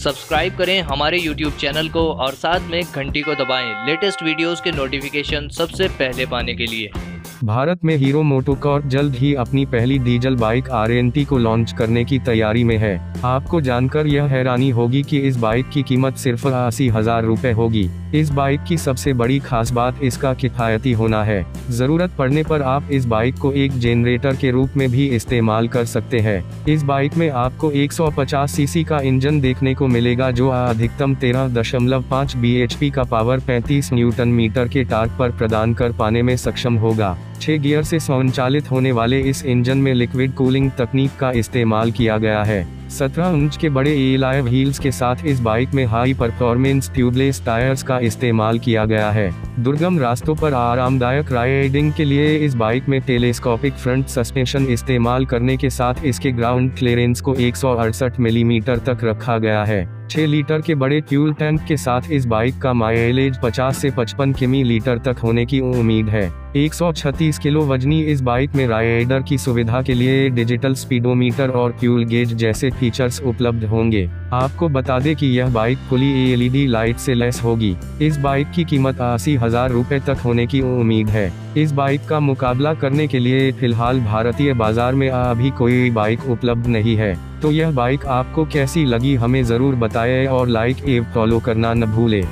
Subscribe करें हमारे YouTube channel को और साथ में घंटी को दबाएँ। लेटेस्ट वीडियोस के नोटिफिकेशन सबसे पहले पाने के लिए। भारत में हीरो मोटोकॉर्प जल्द ही अपनी पहली डीजल बाइक आरएनटी को लॉन्च करने की तैयारी में है। आपको जानकर यह हैरानी होगी कि इस बाइक की कीमत सिर्फ़ अस्सी हज़ार रूपए होगी। इस बाइक की सबसे बड़ी खास बात इसका किफायती होना है। ज़रूरत पड़ने पर आप इस बाइक को एक जनरेटर के रूप में भी इस्तेमाल कर सकते हैं। इस बाइक में आपको 150 सीसी का इंजन देखने को मिलेगा, जो अधिकतम 13.5 bhp का पावर 35 न्यूटन मीटर के टार्क पर प्रदान कर पाने में सक्षम होगा। छह गियर से संचालित होने वाले इस इंजन में लिक्विड कूलिंग तकनीक का इस्तेमाल किया गया है। 17 इंच के बड़े एलाइव व्हील्स के साथ इस बाइक में हाई परफॉर्मेंस ट्यूबलेस टायर्स का इस्तेमाल किया गया है। दुर्गम रास्तों पर आरामदायक राइडिंग के लिए इस बाइक में टेलीस्कोपिक फ्रंट सस्पेंशन इस्तेमाल करने के साथ इसके ग्राउंड क्लियरेंस को एक सौ अड़सठ मिलीमीटर mm तक रखा गया है। 6 लीटर के बड़े फ्यूल टैंक के साथ इस बाइक का माइलेज 50 से 55 किमी लीटर तक होने की उम्मीद है। 136 किलो वजनी इस बाइक में राइडर की सुविधा के लिए डिजिटल स्पीडोमीटर और फ्यूल गेज जैसे फीचर्स उपलब्ध होंगे। आपको बता दें कि यह बाइक खुली एलईडी लाइट से लेस होगी। इस बाइक की कीमत अस्सी हज़ार रूपए तक होने की उम्मीद है। इस बाइक का मुकाबला करने के लिए फ़िलहाल भारतीय बाज़ार में अभी कोई बाइक उपलब्ध नहीं है। तो यह बाइक आपको कैसी लगी हमें ज़रूर बताएँ और लाइक एवं फॉलो करना न भूलें।